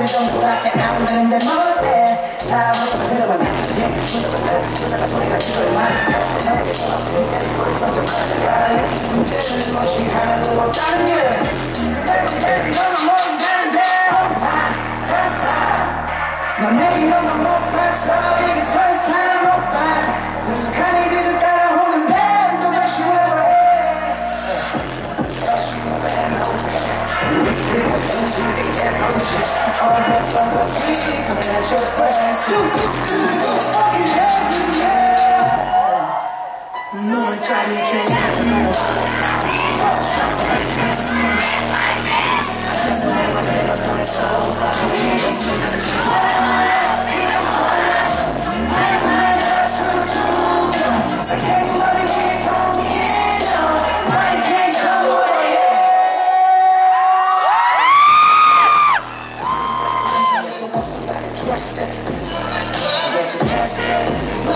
소리 좀 부탁해 나오는데 못해 다 모습을 들어만 나쁘게 무섭다 조사가 소리가 지고만 나에게 전화되니까 이걸 점점 커져가 문제는 것이 하나도 없다는 게 그때부터 제일 너만 모른다는데 엄마 사차 넌내 이름만 못 봤어 It is first time 오빠 우스한 일들 따라오는데 또 다시 와봐 다시 와봐 우리의 정신이 이제 넘쳐 two,